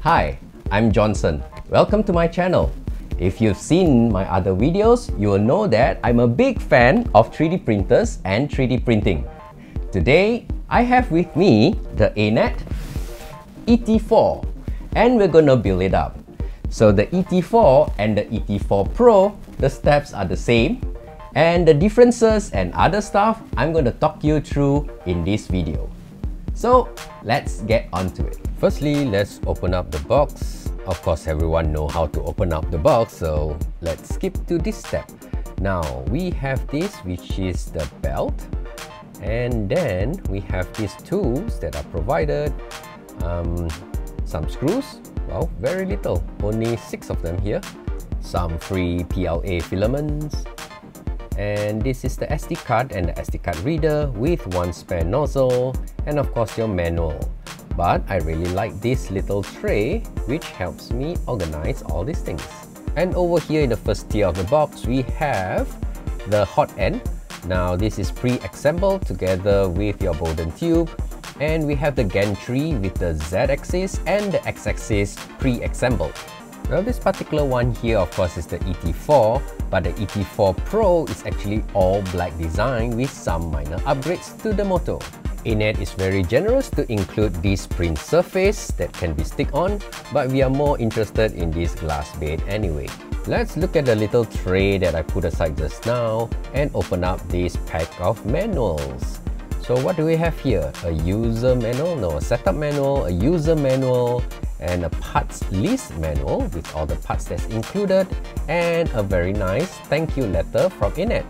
Hi, I'm Johnson. Welcome to my channel. If you've seen my other videos, you will know that I'm a big fan of 3D printers and 3D printing. Today, I have with me the ANET ET4 and we're gonna build it up. So the ET4 and the ET4 Pro, the steps are the same and the differences and other stuff I'm gonna talk you through in this video. So let's get on to it. Firstly, let's open up the box. Of course, everyone know how to open up the box, so let's skip to this step. Now, we have this, which is the belt. And then we have these tools that are provided. Um, some screws, well, very little, only six of them here. Some free PLA filaments. And this is the SD card and the SD card reader with one spare nozzle and of course your manual. But I really like this little tray which helps me organize all these things. And over here in the first tier of the box, we have the hot end. Now this is pre-assembled together with your Bowden tube. And we have the gantry with the Z-axis and the X-axis pre-assembled. Now this particular one here of course is the ET4, but the ET4 Pro is actually all black design with some minor upgrades to the motor. ANET is very generous to include this print surface that can be stick on, but we are more interested in this glass bed anyway. Let's look at the little tray that I put aside just now and open up this pack of manuals. So what do we have here? A user manual, no, a setup manual, a user manual, and a parts list manual with all the parts that's included, and a very nice thank you letter from ANET.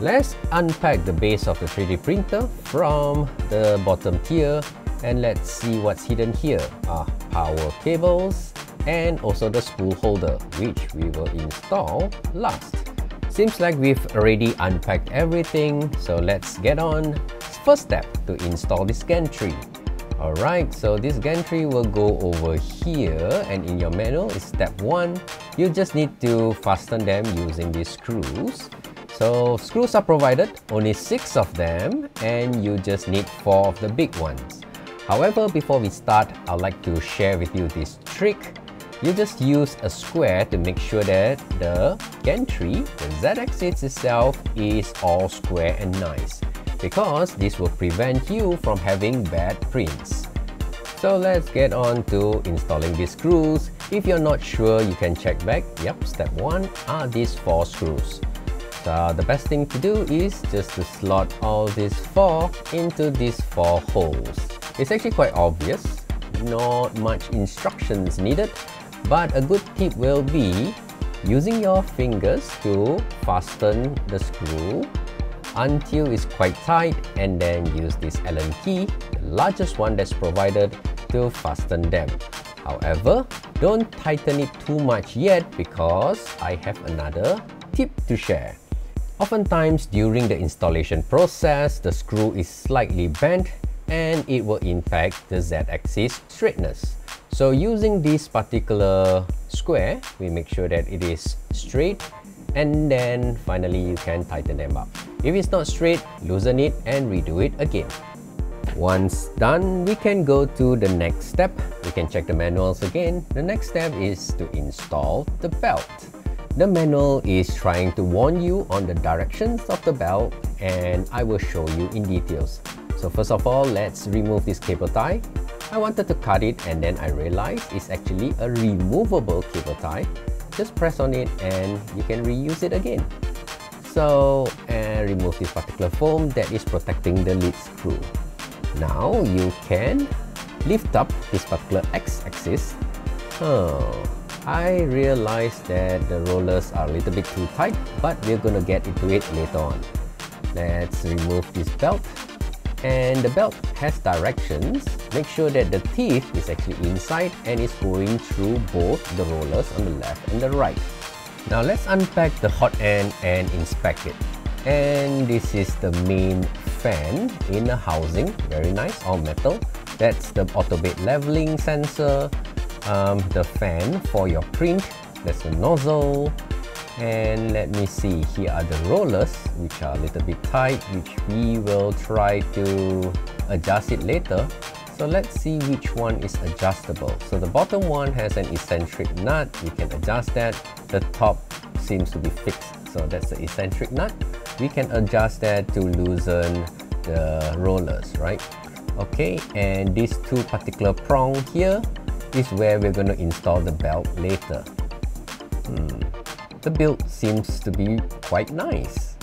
Let's unpack the base of the 3D printer from the bottom tier and let's see what's hidden here are power cables and also the spool holder which we will install last. Seems like we've already unpacked everything so let's get on. First step to install this gantry. Alright, so this gantry will go over here and in your manual is step 1. You just need to fasten them using these screws so screws are provided, only 6 of them and you just need 4 of the big ones. However, before we start, I'd like to share with you this trick. You just use a square to make sure that the gantry, the Z-axis itself, is all square and nice because this will prevent you from having bad prints. So let's get on to installing these screws. If you're not sure, you can check back. Yep, step 1 are these 4 screws So the best thing to do is just to slot all these four into these four holes. It's actually quite obvious, not much instructions needed, but a good tip will be using your fingers to fasten the screw until it's quite tight and then use this Allen key, the largest one that's provided, to fasten them. However, don't tighten it too much yet because I have another tip to share. Oftentimes during the installation process, the screw is slightly bent and it will impact the Z-axis straightness. So using this particular square, we make sure that it is straight and then finally you can tighten them up. If it's not straight, loosen it and redo it again. Once done, we can go to the next step. We can check the manuals again. The next step is to install the belt. The manual is trying to warn you on the directions of the belt and I will show you in details. So first of all, let's remove this cable tie. I wanted to cut it and then I realized it's actually a removable cable tie. Just press on it and you can reuse it again. So, and remove this particular foam that is protecting the lead screw. Now you can lift up this particular x-axis. Oh, I realized that the rollers are a little bit too tight, but we're gonna get into it later on. Let's remove this belt. And the belt has directions. Make sure that the teeth is actually inside and is going through both the rollers on the left and the right. Now let's unpack the hot end and inspect it. And this is the main fan in the housing. Very nice, all metal. That's the auto bed leveling sensor um, the fan for your print. There's a nozzle. And let me see, here are the rollers, which are a little bit tight, which we will try to adjust it later. So let's see which one is adjustable. So the bottom one has an eccentric nut. We can adjust that. The top seems to be fixed. So that's the eccentric nut. We can adjust that to loosen the rollers, right? Okay, and these two particular prong here is where we're going to install the belt later. Hmm. The build seems to be quite nice.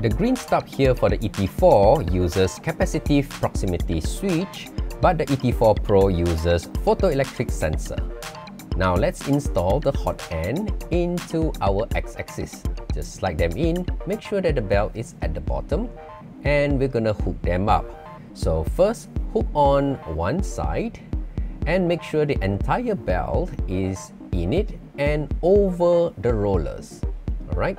The green stub here for the ET4 uses capacitive proximity switch, but the ET4 Pro uses photoelectric sensor. Now let's install the hot end into our x-axis. Just slide them in, make sure that the belt is at the bottom, and we're gonna hook them up. So first, hook on one side and make sure the entire belt is in it and over the rollers. Alright?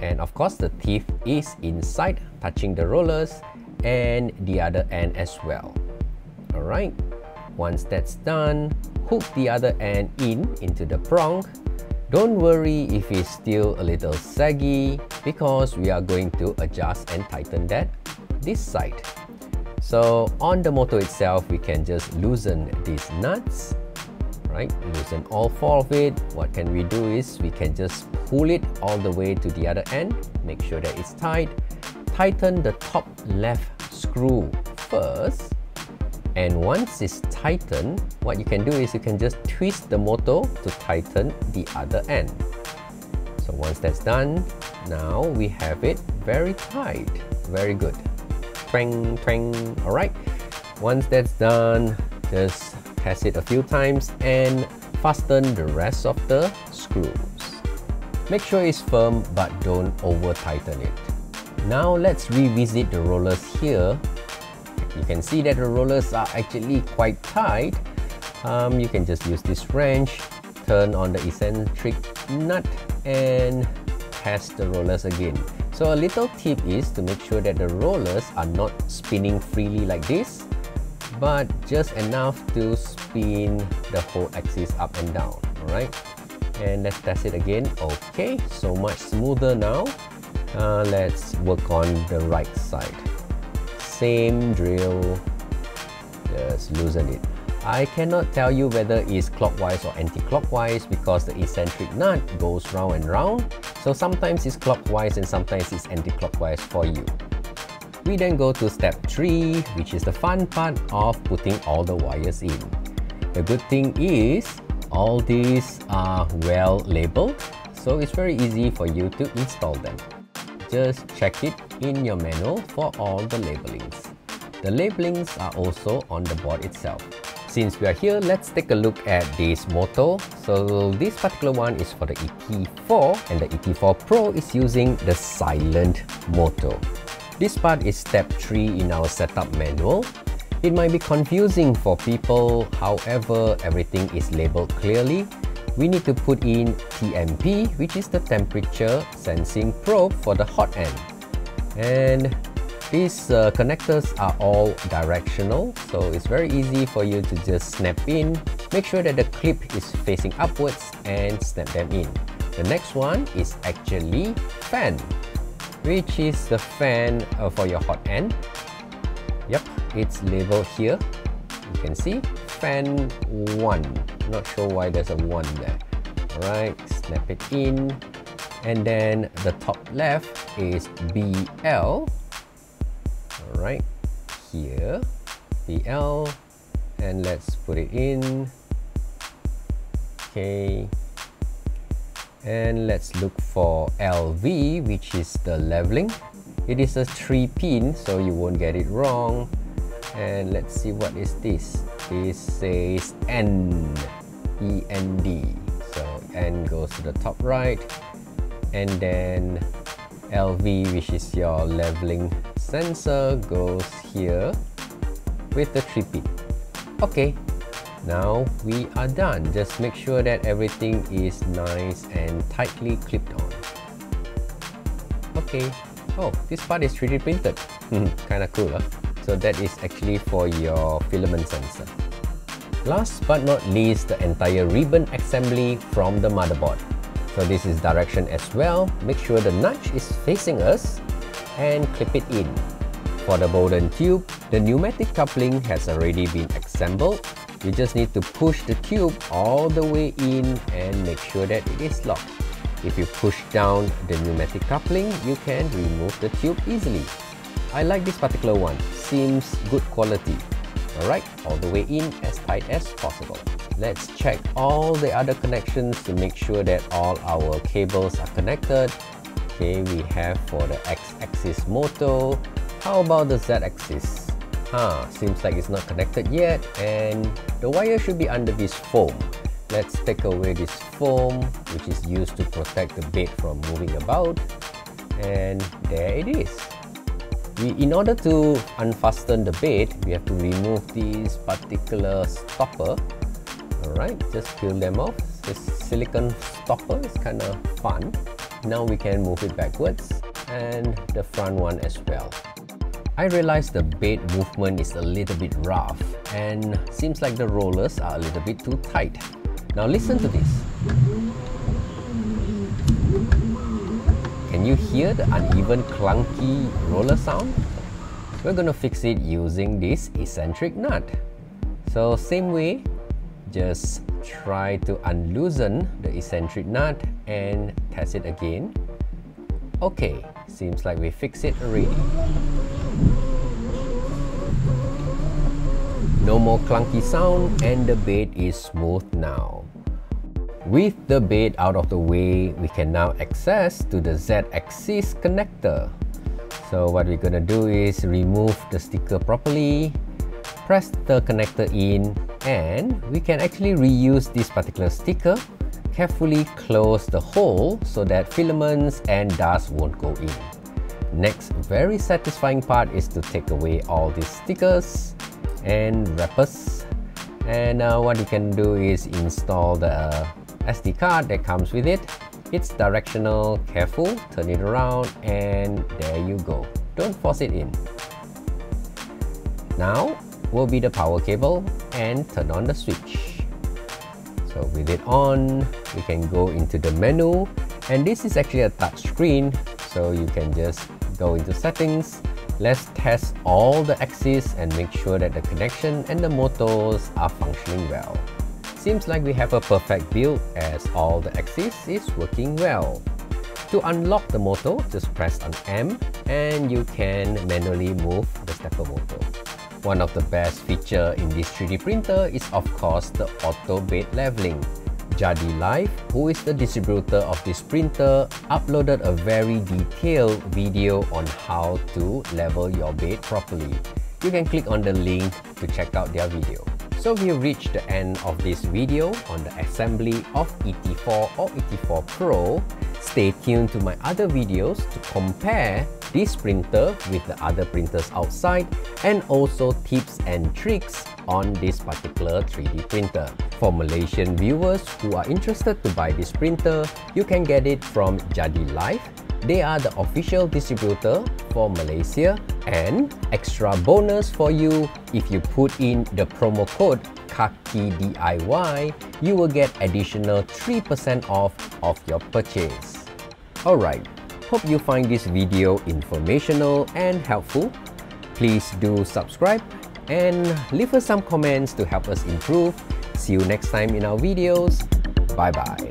And of course, the teeth is inside, touching the rollers and the other end as well. Alright? Once that's done, hook the other end in into the prong. Don't worry if it's still a little saggy because we are going to adjust and tighten that this side. So on the motor itself, we can just loosen these nuts, right? Loosen all four of it. What can we do is we can just pull it all the way to the other end. Make sure that it's tight. Tighten the top left screw first. And once it's tightened, what you can do is you can just twist the motor to tighten the other end. So once that's done, now we have it very tight. Very good twang, twang. Alright, once that's done, just test it a few times and fasten the rest of the screws. Make sure it's firm but don't over tighten it. Now let's revisit the rollers here. You can see that the rollers are actually quite tight. Um, you can just use this wrench, turn on the eccentric nut and test the rollers again. So a little tip is to make sure that the rollers are not spinning freely like this, but just enough to spin the whole axis up and down, alright? And let's test it again. Okay, so much smoother now. Uh, let's work on the right side. Same drill, just loosen it. I cannot tell you whether it's clockwise or anti-clockwise because the eccentric nut goes round and round. So sometimes it's clockwise and sometimes it's anti-clockwise for you. We then go to step 3, which is the fun part of putting all the wires in. The good thing is, all these are well labeled, so it's very easy for you to install them. Just check it in your manual for all the labelings. The labelings are also on the board itself. Since we are here, let's take a look at this motor. So this particular one is for the ET4 and the ET4 Pro is using the silent motor. This part is step 3 in our setup manual. It might be confusing for people, however, everything is labeled clearly. We need to put in TMP, which is the temperature sensing probe for the hot end. And these uh, connectors are all directional, so it's very easy for you to just snap in. Make sure that the clip is facing upwards and snap them in. The next one is actually fan, which is the fan uh, for your hot end. Yep, it's labeled here. You can see fan 1. Not sure why there's a 1 there. Alright, snap it in. And then the top left is BL right here. BL and let's put it in. Okay and let's look for LV which is the leveling. It is a 3 pin so you won't get it wrong. And let's see what is this. This says N E N D so N goes to the top right and then LV which is your leveling sensor goes here with the 3 Okay, now we are done. Just make sure that everything is nice and tightly clipped on. Okay, oh, this part is 3D printed. Kinda cool, huh? So that is actually for your filament sensor. Last but not least, the entire ribbon assembly from the motherboard. So this is direction as well. Make sure the notch is facing us and clip it in. For the Bowden tube, the pneumatic coupling has already been assembled, you just need to push the tube all the way in and make sure that it is locked. If you push down the pneumatic coupling, you can remove the tube easily. I like this particular one, seems good quality. Alright, all the way in as tight as possible. Let's check all the other connections to make sure that all our cables are connected. Okay, we have for the X-axis motor. How about the Z-axis? Huh, seems like it's not connected yet and the wire should be under this foam. Let's take away this foam which is used to protect the bed from moving about and there it is. We, in order to unfasten the bait, we have to remove this particular stopper. Alright, just peel them off. This silicone stopper is kind of fun. Now we can move it backwards and the front one as well. I realize the bait movement is a little bit rough and seems like the rollers are a little bit too tight. Now listen to this. Can you hear the uneven clunky roller sound? We're gonna fix it using this eccentric nut. So same way, just try to unloosen the eccentric nut and test it again. Okay, seems like we fixed it already. No more clunky sound and the bed is smooth now. With the bed out of the way, we can now access to the Z-axis connector. So what we're gonna do is remove the sticker properly, press the connector in, and we can actually reuse this particular sticker, carefully close the hole so that filaments and dust won't go in. Next, very satisfying part is to take away all these stickers and wrappers and uh, what you can do is install the SD card that comes with it. It's directional careful turn it around and there you go. Don't force it in. Now will be the power cable and turn on the switch. So with it on we can go into the menu and this is actually a touch screen so you can just go into settings. Let's test all the axes and make sure that the connection and the motors are functioning well. Seems like we have a perfect build as all the axes is working well. To unlock the motor, just press on M and you can manually move the stepper motor. One of the best feature in this 3D printer is of course the auto bed leveling. Jadi Life, who is the distributor of this printer, uploaded a very detailed video on how to level your bed properly. You can click on the link to check out their video. So we reached the end of this video on the assembly of ET4 or ET4 Pro. Stay tuned to my other videos to compare this printer with the other printers outside and also tips and tricks on this particular 3D printer. For Malaysian viewers who are interested to buy this printer, you can get it from Jadi Life. They are the official distributor for Malaysia and extra bonus for you if you put in the promo code Kaki DIY, you will get additional 3% off of your purchase. Alright, Hope you find this video informational and helpful. Please do subscribe and leave us some comments to help us improve. See you next time in our videos. Bye bye.